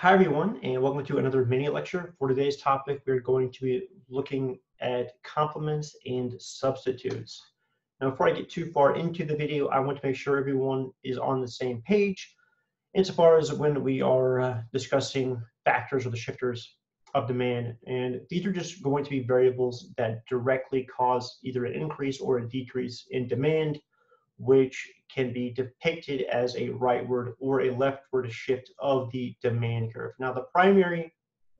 Hi everyone, and welcome to another mini lecture. For today's topic, we're going to be looking at complements and substitutes. Now, before I get too far into the video, I want to make sure everyone is on the same page insofar as when we are uh, discussing factors or the shifters of demand. And these are just going to be variables that directly cause either an increase or a decrease in demand which can be depicted as a rightward or a leftward shift of the demand curve. Now, the primary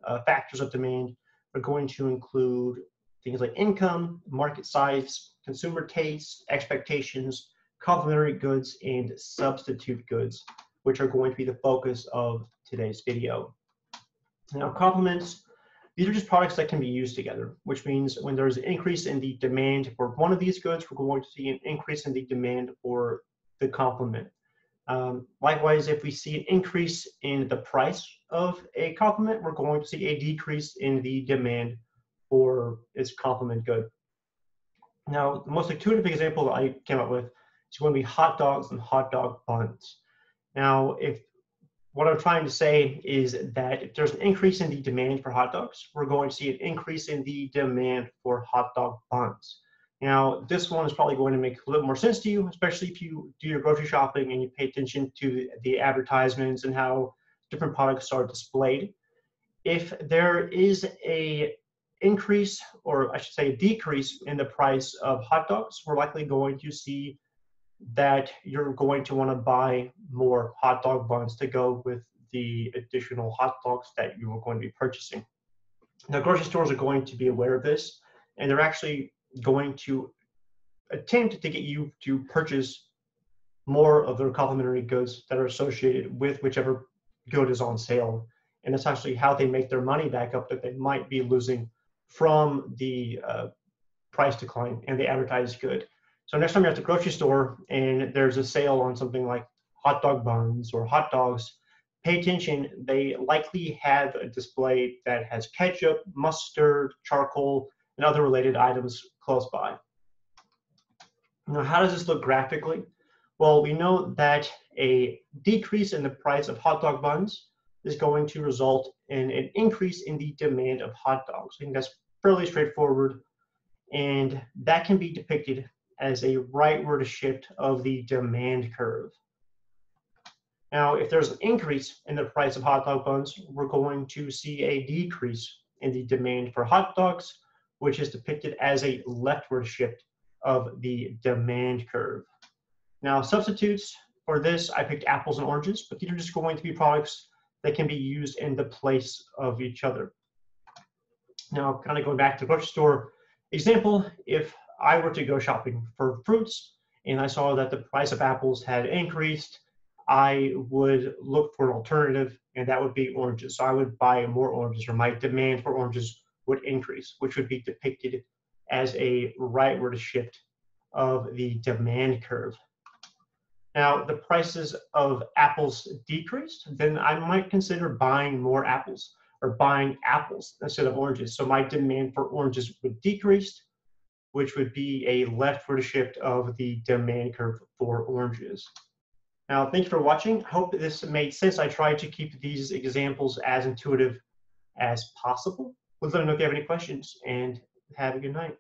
uh, factors of demand are going to include things like income, market size, consumer tastes, expectations, complementary goods, and substitute goods, which are going to be the focus of today's video. Now, complements these are just products that can be used together, which means when there's an increase in the demand for one of these goods, we're going to see an increase in the demand for the complement. Um, likewise, if we see an increase in the price of a complement, we're going to see a decrease in the demand for its complement good. Now, the most intuitive example that I came up with is going to be hot dogs and hot dog buns. Now, if what I'm trying to say is that if there's an increase in the demand for hot dogs, we're going to see an increase in the demand for hot dog buns. Now, this one is probably going to make a little more sense to you, especially if you do your grocery shopping and you pay attention to the advertisements and how different products are displayed. If there is a increase, or I should say a decrease in the price of hot dogs, we're likely going to see that you're going to want to buy more hot dog buns to go with the additional hot dogs that you are going to be purchasing. Now, grocery stores are going to be aware of this, and they're actually going to attempt to get you to purchase more of their complementary goods that are associated with whichever good is on sale. And that's actually how they make their money back up that they might be losing from the uh, price decline and the advertised good. So next time you're at the grocery store and there's a sale on something like hot dog buns or hot dogs, pay attention. They likely have a display that has ketchup, mustard, charcoal, and other related items close by. Now, how does this look graphically? Well, we know that a decrease in the price of hot dog buns is going to result in an increase in the demand of hot dogs. I think that's fairly straightforward. And that can be depicted as a rightward shift of the demand curve. Now, if there's an increase in the price of hot dog buns, we're going to see a decrease in the demand for hot dogs, which is depicted as a leftward shift of the demand curve. Now, substitutes for this, I picked apples and oranges, but these are just going to be products that can be used in the place of each other. Now, kind of going back to the grocery store example, if I were to go shopping for fruits and I saw that the price of apples had increased, I would look for an alternative, and that would be oranges. So I would buy more oranges, or my demand for oranges would increase, which would be depicted as a rightward shift of the demand curve. Now, the prices of apples decreased, then I might consider buying more apples or buying apples instead of oranges. So my demand for oranges would decrease, which would be a leftward shift of the demand curve for oranges. Now, thank you for watching. I Hope this made sense. I tried to keep these examples as intuitive as possible. Please let me know if you have any questions and have a good night.